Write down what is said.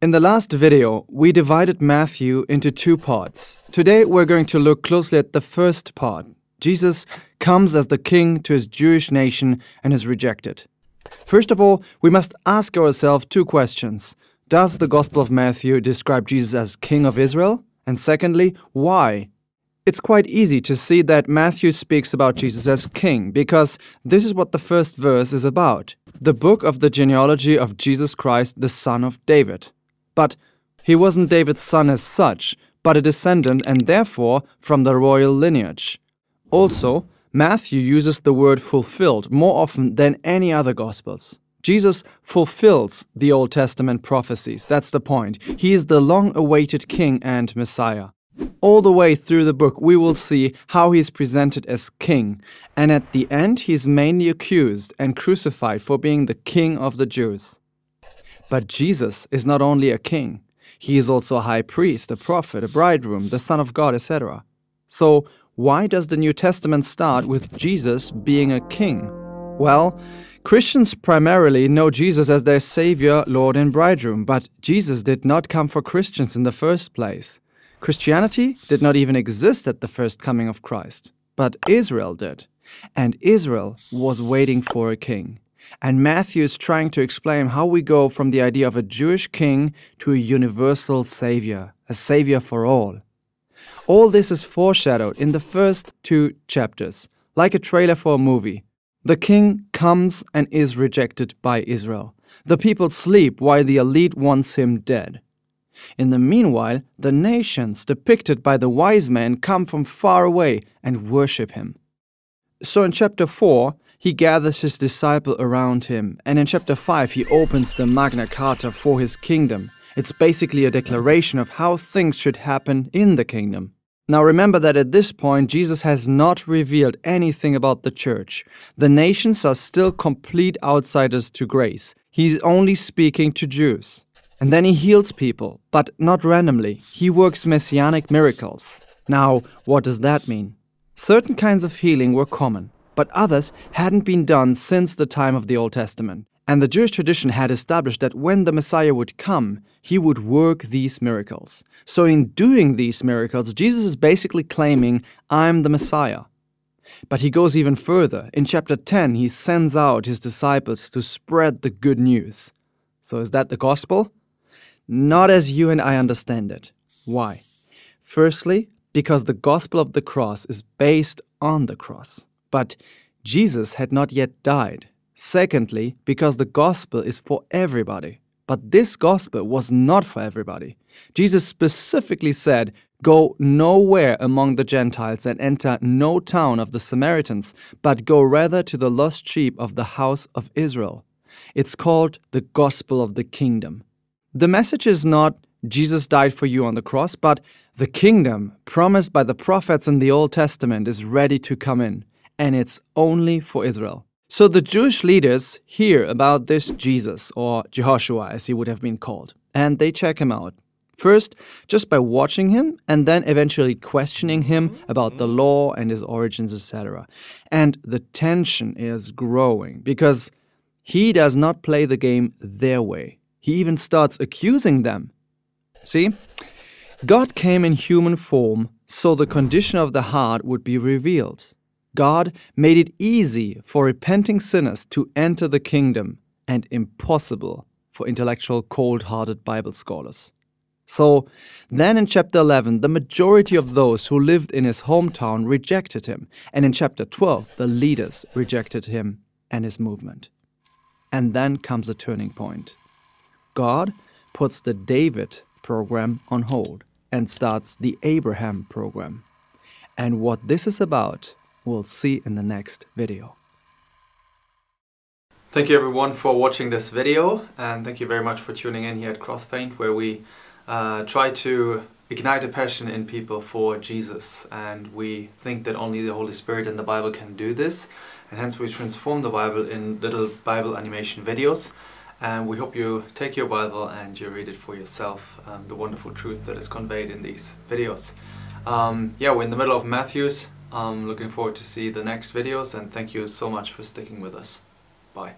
In the last video, we divided Matthew into two parts. Today, we're going to look closely at the first part. Jesus comes as the king to his Jewish nation and is rejected. First of all, we must ask ourselves two questions. Does the Gospel of Matthew describe Jesus as King of Israel? And secondly, why? It's quite easy to see that Matthew speaks about Jesus as king because this is what the first verse is about the book of the genealogy of Jesus Christ, the son of David. But he wasn't David's son as such, but a descendant and therefore from the royal lineage. Also, Matthew uses the word fulfilled more often than any other Gospels. Jesus fulfills the Old Testament prophecies. That's the point. He is the long awaited King and Messiah. All the way through the book, we will see how he is presented as king, and at the end, he is mainly accused and crucified for being the king of the Jews. But Jesus is not only a king, he is also a high priest, a prophet, a bridegroom, the Son of God, etc. So, why does the New Testament start with Jesus being a king? Well, Christians primarily know Jesus as their Savior, Lord, and Bridegroom, but Jesus did not come for Christians in the first place. Christianity did not even exist at the first coming of Christ, but Israel did. And Israel was waiting for a king. And Matthew is trying to explain how we go from the idea of a Jewish king to a universal Savior, a Savior for all. All this is foreshadowed in the first two chapters, like a trailer for a movie. The king comes and is rejected by Israel. The people sleep while the elite wants him dead. In the meanwhile, the nations depicted by the wise men come from far away and worship him. So in chapter 4, he gathers his disciple around him, and in chapter 5, he opens the Magna Carta for his kingdom. It's basically a declaration of how things should happen in the kingdom. Now remember that at this point, Jesus has not revealed anything about the church. The nations are still complete outsiders to grace. He's only speaking to Jews. And then he heals people, but not randomly. He works messianic miracles. Now, what does that mean? Certain kinds of healing were common, but others hadn't been done since the time of the Old Testament. And the Jewish tradition had established that when the Messiah would come, he would work these miracles. So, in doing these miracles, Jesus is basically claiming, I'm the Messiah. But he goes even further. In chapter 10, he sends out his disciples to spread the good news. So, is that the gospel? Not as you and I understand it. Why? Firstly, because the gospel of the cross is based on the cross. But Jesus had not yet died. Secondly, because the gospel is for everybody. But this gospel was not for everybody. Jesus specifically said, Go nowhere among the Gentiles and enter no town of the Samaritans, but go rather to the lost sheep of the house of Israel. It's called the gospel of the kingdom. The message is not Jesus died for you on the cross, but the kingdom promised by the prophets in the Old Testament is ready to come in, and it's only for Israel. So the Jewish leaders hear about this Jesus, or Yehoshua as he would have been called, and they check him out. First, just by watching him, and then eventually questioning him about the law and his origins, etc. And the tension is growing because he does not play the game their way. He even starts accusing them. See? God came in human form so the condition of the heart would be revealed. God made it easy for repenting sinners to enter the kingdom and impossible for intellectual, cold hearted Bible scholars. So, then in chapter 11, the majority of those who lived in his hometown rejected him, and in chapter 12, the leaders rejected him and his movement. And then comes a turning point. God puts the David program on hold and starts the Abraham program. And what this is about we'll see in the next video. Thank you everyone for watching this video and thank you very much for tuning in here at Crosspaint where we uh, try to ignite a passion in people for Jesus and we think that only the Holy Spirit and the Bible can do this and hence we transform the Bible in little Bible animation videos and we hope you take your Bible and you read it for yourself, um, the wonderful truth that is conveyed in these videos. Um, yeah, we're in the middle of Matthew's I'm looking forward to see the next videos and thank you so much for sticking with us. Bye.